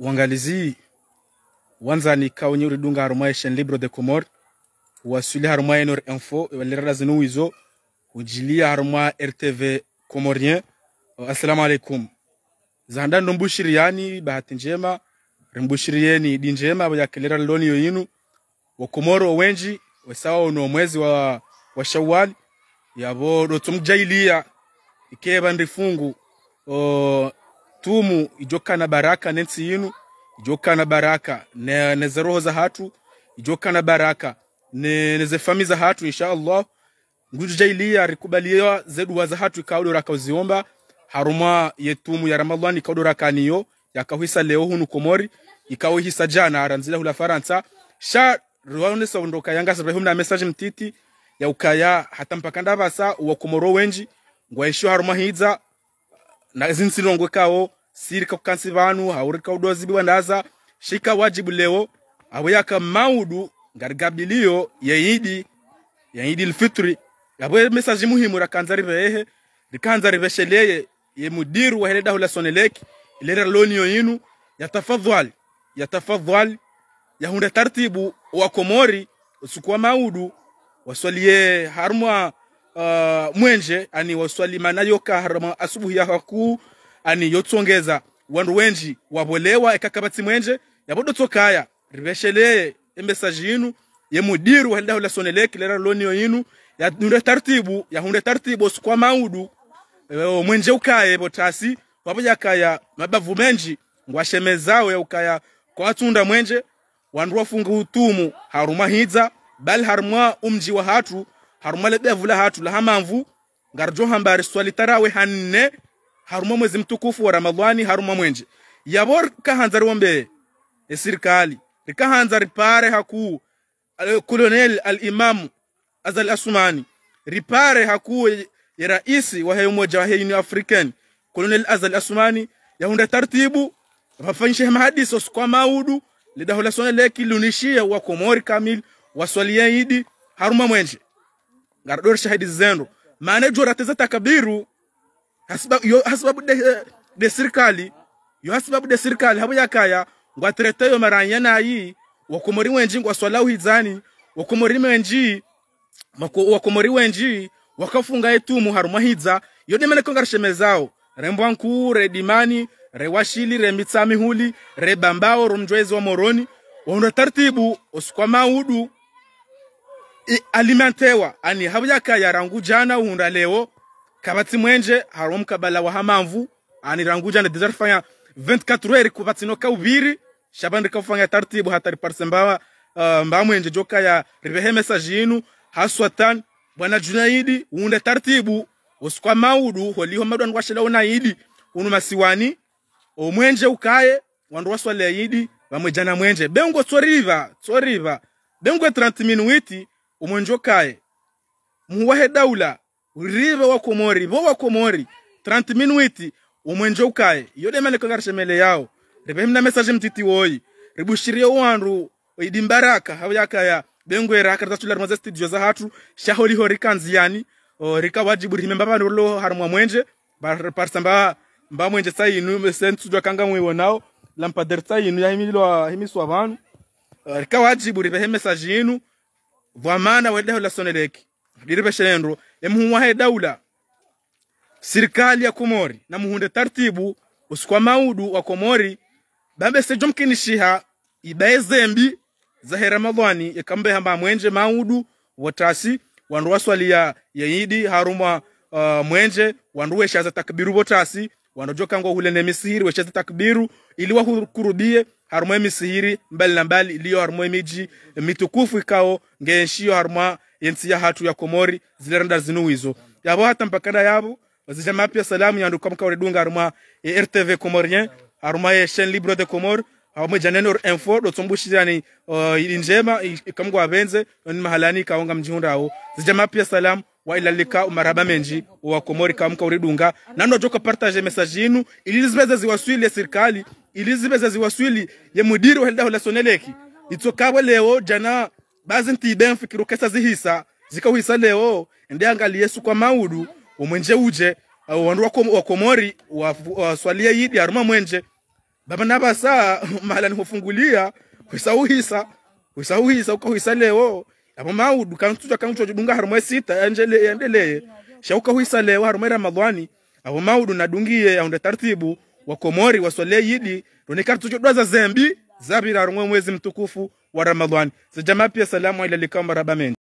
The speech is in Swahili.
uangalizi wanzani kaunye uridunga harumaye shen libro de comor wasuli harumaye nor info walirada zinu wizo ujilia harumaye rtv comorien. Assalamu alaikum. Zanda ndo mbushiriani bahati njema rimbushirieni di njema yakelera loni yoyinu wakomoro wenji wesawa uno mwezi wa, wa shawali yabo dotumjailia ikeba ndifungu tumu ijokana baraka nensi yinu ijokana baraka ne, neze roho za hatu ijokana baraka ne, neze fami za hatu insha allah. Nguju jailia rikubaliwa zedu za hatu ikaudu raka uziomba haruma yetumu ya ramadhani ikaudo rakaniyo yakahisa leo hunu komori ikawihisa jana aranzila hula faransa. Sha ruwaone saundoka yanga sabrahum na message mtiti ya ukaya hata mpaka ndabasa wa komoro wenji ngwaishu haruma hiza na zinsilongwe kawo sirika kukansi vanu haurika udozi biwa ndaza. Shika wajibu leo aweyaka maudu garigabiliyo yeidi yeidi alfitri awe message muhimu rakanza rivehe rikanza rivesheleye ye mudiru wa hele dahula soneleki. Ilera loniyo yinu yatafadhali ya yahunde tartibu wa komori usukua maudu waswalie harmwa uh, mwenje ani waswali manayoka harma asubuhi ya haku ani yotsongeza. Wandu wenji wabolewa ekakabatsi mwenje yabodo tokaya rivesheleye embesaji yinu yemudiru hula soneleki lera loniyo yinu yahunde tartibu yahunde tartibu sikuwa maudu. Mwenje ukaye botasi waboja kaya mabavu menji ngwashemezao ya ukaya kwa watunda mwenje wandu wafunga utumu haruma hidza bali harumwa umji wa hatu haruma lebevu hatu la hamamvu ngarjo hambari swali tarawe hanne. Haruma mwezi mtukufu wa ramadhani haruma mwenje. Yabor kahanzari wombe esirkali rikahanza rikahanzari pare haku kolonel al-imam azal asumani. Ripare haku ya raisi wa hayo moja wa hayo african. Kolonel azal asumani yahunda tartibu. Vafanyishe mahadiso kwa maudu. Lidahula sone leki lunishia wa komori kamil waswalia idi. Haruma mwenje ngarador shahidi zenu. Maana jo rateza takabiru hasibabu yo hasbabu de, de serikali yo hasibabu de serikali habo yakaya ngwatrete yo maranya nayi wakomori wenji ngwaswalau hizani. Wakomori wenji wakomori wenji wakafunga etumu haruma hiza. Yode mene kongarshemezao rembwa nkuu redimani rewashili remitsami huli rebambao romjwezi wa moroni. Wa tartibu usikwa maudu alimentewa. Ani habuyaka yarangu jana uunda leo. Kabati mwenje harom kabala wa hamamvu. Ani rangu jana desert fanya 24 heures kubatino ka ubiri. Shabandi kafanya tartibu hatari parsemba uh, mba mwenje joka ya ribehe message yinu haswatan bwana junaidi uunda tartibu. Usikwa maudu holiho madwan washela unaidi. Unu masiwani omwenje ukaye wandu waswale yidi bamwejana mwenje. Bengo tsoriva tsoriva. Bengo 30 minuti omwenje ukaye muwahe daula ribe wa komori bo wa komori. 30 minuti umwenjokaye ukaye yode mele kongarshemele yao. Rebe mna message mtiti woyi ribushirie wandu idimbaraka hawakaya bengo era karta tular maza studio za hatu shaholi hori rikanziani o rika wajibu lo bano harmwa mwenje. Bar parsamba mba mwenje sa inu sentu kanga mwewo nao. Lampader nu ya himilo himiswa vanu uh, wa wajibu ribe message yinu vamana wede la soneleki diribe shelendro emhuwa he daula. Serikali ya Komori na muhunde tartibu usikwa maudu wa Komori babe se jomkinishiha ibaye zembi zahe Ramadhani yakambe hamba mwenje maudu watasi wandu waswali ya yaidi haruma uh, mwenje wandu weshaza takbiru botasi wanojoka ngo hule nemisiri weshaza takbiru ili wakurudie harumwe misihiri mbali na mbali iliyo harumwe miji mitukufu ikao ngenshiyo harumwa yensi ya hatu ya komori zile randa zinuwizo yabo hata mpakada yabo wazija mapya salamu ya kama kawre dunga harumwa e RTV komorien harumwa e chaîne libre de Comore harumwa janeno info do tsombushi yani uh, ili njema ikamgo benze ni mahalani kaonga hao. Zija pia salamu wa ilalika umaraba menji wa komori kamka uridunga. Nano joka partage message yinu ili zibeza ziwaswili serikali ili zibeza ziwaswili ya mudiri wa helda la soneleki. Itsokawe leo jana bazi ntibe mfikiru kesa zihisa zikawisa leo ndi angali Yesu kwa maudu umwenje uje uh, wandu wa komori waswalia yidi aruma mwenje. Baba na basa mahala uhisa uhisa uka ukahuisa leo abo maudu kantuja kantuja judunga harumwe sita anjele endelee shauka huisa leo harumwe ramadhani abo maudu nadungiye aunde taratibu wa komori waswale yidi ronikartujo dwaza zembi zabira harumwe mwezi mtukufu wa ramadhani zijama pia salamu ila likamba rabamente